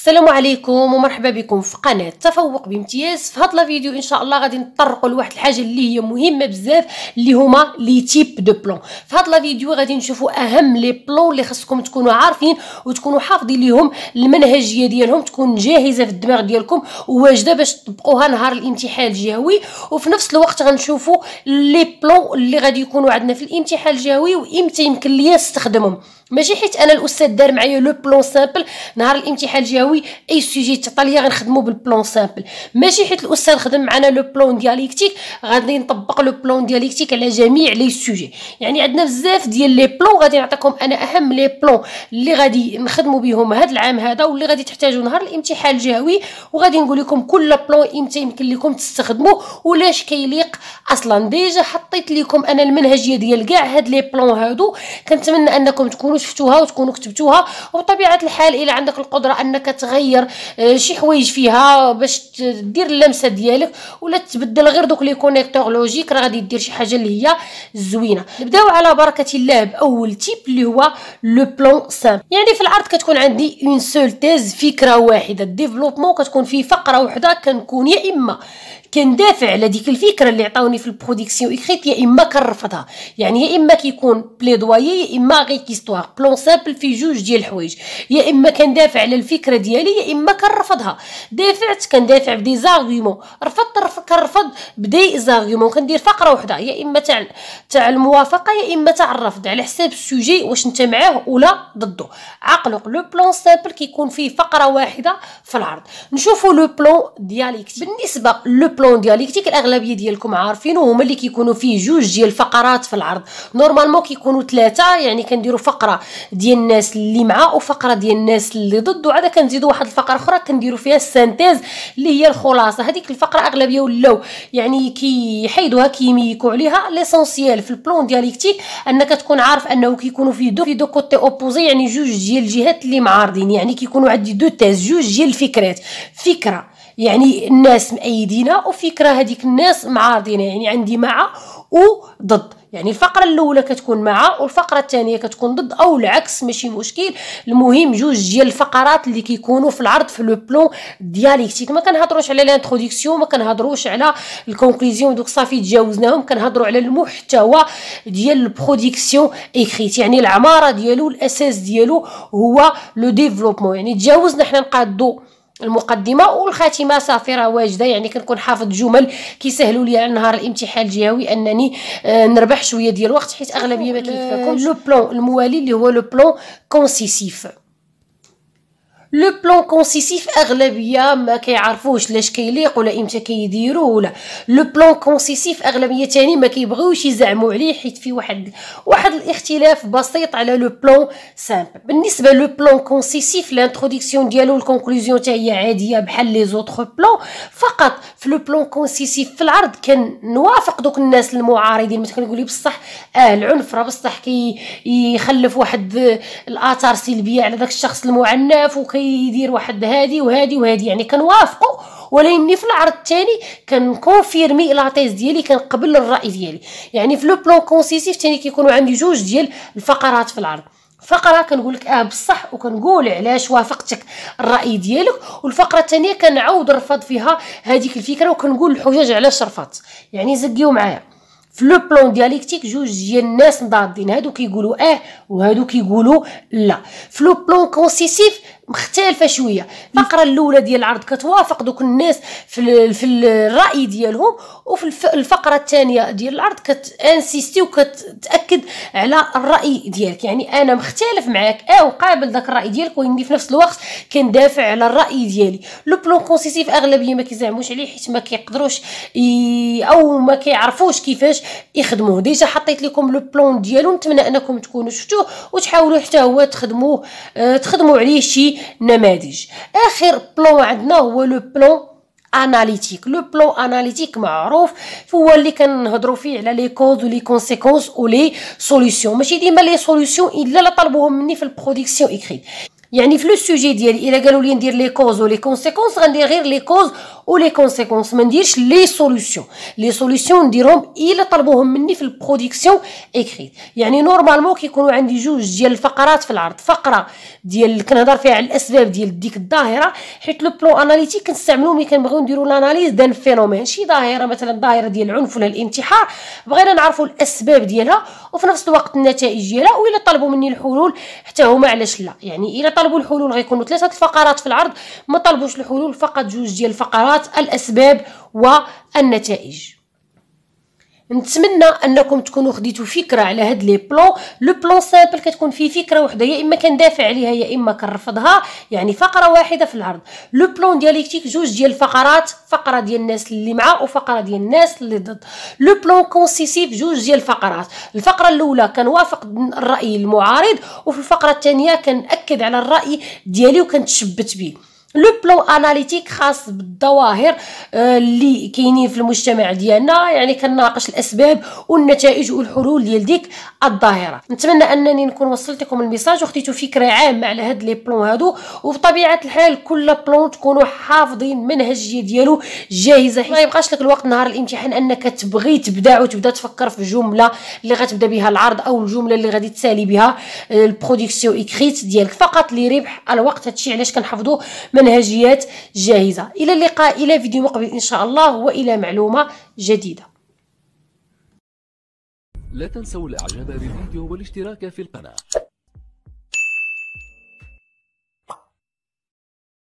السلام عليكم ومرحبا بكم في قناة تفوق بامتياز. في هذا الفيديو إن شاء الله غادي نتطرقوا لواحد الحاجة اللي هي مهمة بزاف اللي هما les types de plans. في هذا الفيديو غادي نشوفوا أهم les plans اللي خصكم تكونوا عارفين وتكونوا حافظين ليهم. المنهجية ديالهم تكون جاهزة في الدماغ ديالكم وواجدة باش تطبقوها نهار الامتحان الجهوي. وفي نفس الوقت غنشوفوا les plans اللي غادي يكونوا عندنا في الامتحان الجهوي وإمتى يمكن ليا نستخدمهم ماشي حيت أنا الأستاذ دار معايا le plan simple. نهار الامتحان الجهوي أي sujet تعطى ليا غنخدمو بال plan simple. ماشي حيت الأستاذ خدم معنا le plan dialectique غادي نطبق le plan dialectique على جميع les sujets يعني عندنا بزاف ديال les plans غادي نعطيكم أنا أهم les plans اللي غادي نخدمو بهم هذا العام هذا واللي غادي تحتاجو نهار الامتحان الجهوي وغادي نقول لكم كل plan إمتى يمكن لكم تستخدموه ولاش كيليق. أصلا déjà حطيت لكم أنا المنهجية ديال كاع هاد les plans هادو. كنتمنى أنكم تكونوا تكونوا شفتوها وتكونوا كتبتوها وبطبيعة الحال إلا عندك القدرة أنك تغير آه، شي حوايج فيها باش دير اللمسة ديالك ولا تبدل غير دوك les connecteurs logiques راه غادي دير شي حاجة اللي هي زوينة. نبداو على بركة الله بأول type اللي هو le plan simple يعني في العرض كتكون عندي une seule thèse فكرة واحدة. développement كتكون فيه فقرة وحدة كنكون يا إما كندافع على ديك الفكرة اللي عطاوني في ال production écrite يا اما كنرفضها يعني يا إما كيكون plaidoyer يا إما réquisitoire. plan simple في جوج ديال الحوايج. يا إما كندافع على الفكرة ديالي يا إما كنرفضها دافعت كندافع ب des arguments رفضت كنرفض ب des arguments كندير فقرة وحدة. يا إما تاع تاع الموافقة يا إما تاع الرفض. على حساب ال sujet واش أنت معاه ولا ضده. عقلوا le plan simple كيكون فيه فقرة واحدة في العرض. نشوفوا le plan dialectique بالنسبة le plan dialectique الأغلبية ديالكم عارفينه هما اللي كيكونوا فيه جوج ديال الفقرات في العرض. normalement كيكونوا ثلاثة يعني كنديروا فقرة ديال الناس اللي مع وفقره ديال الناس اللي ضد وعاد كنزيدوا واحد الفقرة أخرى كنديروا فيها ال synthèse اللي هي الخلاصة. هذيك الفقرة أغلبية ولاو يعني كيحيدوها كيميكوا عليها. l'essentiel في ال plan dialectique أنك تكون عارف أنه كيكونوا فيه deux في deux côtés opposés يعني جوج ديال الجهات اللي معارضين. يعني كيكونوا عندي deux thèses جوج ديال الفكرات. فكرة. يعني الناس مأيدينها وفكره هذيك الناس معارضينها. يعني عندي مع وضد يعني الفقرة الأولى كتكون مع والفقرة الثانية كتكون ضد أو العكس ماشي مشكل. المهم جوج ديال الفقرات اللي كيكونوا في العرض في le plan dialectique. ما كنهضروش على l'introduction ما كنهضروش على ال conclusion donc صافي تجاوزناهم كنهضروا على المحتوى ديال ال production écrite يعني العمارة ديالو الأساس ديالو هو le développement يعني تجاوزنا حنا نقادو المقدمة والخاتمة صافي راه واجدة يعني كنكون حافظ جمل كيسهلوا لي على نهار الامتحان الجهوي أنني آه نربح شوية ديال الوقت حيت أغلبية ما كيفاكم le plan الموالي اللي هو le plan concessif le plan concessif اغلبيه ما كيعرفوش لاش كيليق ولا إمتى كيديروا ولا le plan concessif اغلبيه تاني ما كيبغيوش يزعموا عليه حيت في واحد واحد الاختلاف بسيط على le plan simple بالنسبة le plan concessif l'introduction ديالو ال conclusion تاع هي عاديه بحال les autres plans فقط في le plan concessif في العرض كان نوافق دوك الناس المعارضين مثلا كنقول بصح آه العنف راه بصح كيخلف واحد الاثار سلبيه على داك الشخص المعنف وكي يدير واحد هادي وهادي وهادي. يعني كنوافقوا ولكن في العرض الثاني كن confirmer la thèse ديالي كنقبل الرأي ديالي. يعني في le plan concessif ثاني كيكونوا عندي جوج ديال الفقرات في العرض. فقرة كنقول لك آه بصح وكنقول علاش وافقتك الرأي ديالك. والفقرة الثانية كنعاود نرفض فيها هذيك الفكرة وكنقول الحجج علاش رفضت. يعني زقيو معايا. في le plan dialectique جوج ديال الناس مضادين. هادو كيقولوا آه وهادو كيقولوا لا. في le plan concessif مختلفة شوية. الفقرة الأولى ديال العرض كتوافق دوك الناس في في الرأي ديالهم وفي الفقرة الثانية ديال العرض كت insister وكتأكد على الرأي ديالك. يعني أنا مختلف معاك آه وقابل داك الرأي ديالك واني في نفس الوقت كندافع على الرأي ديالي. le plan concessif أغلبية ما كيزعموش عليه حيت ما كيقدروش أو ما كيعرفوش كيفاش يخدموه. déjà حطيت لكم le plan ديالو نتمنى أنكم تكونوا شفتوه وتحاولوا حتى هو تخدموه آه تخدموا عليه شي نماذج. آخر plan عندنا هو le plan analytique le plan analytique معروف هو اللي كنهضروا فيه على les causes و les conséquences و les solutions ماشي ديما les solutions إلا لا طلبوهم مني في ال production écrite يعني في le sujet ديالي إلا قالوا لي ندير les causes و les conséquences غندير غير les causes و les conséquences ما نديرش les solutions les solutions نديرهم إلا طلبوهم مني في ال production écrite يعني normalement كيكونوا عندي جوج ديال الفقرات في العرض. فقرة ديال كنهضر فيها على الأسباب ديال ديك الظاهرة حيت le plan analytique كنستعملوه ملي كنبغيو نديروا l'analyse d'un phénomène شي ظاهرة مثلا ظاهرة ديال العنف ولا الانتحار بغينا نعرفوا الأسباب ديالها وفي نفس الوقت النتائج ديالها وإلا طلبوا مني الحلول حتى هما علاش لا. يعني إلا طلبوا الحلول غيكونوا ثلاثة الفقرات في العرض. ما طلبوش الحلول فقط جوج ديال الفقرات الأسباب والنتائج. نتمنى أنكم تكونوا خديتوا فكرة على هاد les plans. le plan simple كتكون فيه فكرة وحدة يا إما كندافع عليها يا إما كنرفضها يعني فقرة واحدة في العرض. le plan dialectique جوج ديال الفقرات فقرة ديال الناس اللي معاه وفقرة ديال الناس اللي ضد. le plan concessif جوج ديال الفقرات. الفقرة الأولى كنوافق الرأي المعارض وفي الفقرة الثانية كنأكد على الرأي ديالي وكنتشبت به. le plan analytique خاص بالظواهر آه، اللي كاينين في المجتمع ديالنا يعني كنناقش الأسباب والنتائج والحلول ديال ديك الظاهرة. نتمنى أنني نكون وصلت لكم ال message. وخديتوا فكره عامه على هاد les plans هادو. وبطبيعة الحال كل plan تكونوا حافظين المنهجيه ديالو جاهزة. ما يبقاش لك الوقت نهار الامتحان أنك تبغي تبدأ وتبدأ تفكر في جملة اللي غتبدأ بها العرض أو الجملة اللي غادي تسالي بها آه، ال production écrite ديالك. فقط لربح الوقت. هادشي علاش كنحفظوا من منهجيات جاهزة. إلى اللقاء إلى فيديو مقبل إن شاء الله وإلى معلومة جديدة. لا تنسوا الإعجاب بالفيديو والاشتراك في القناة.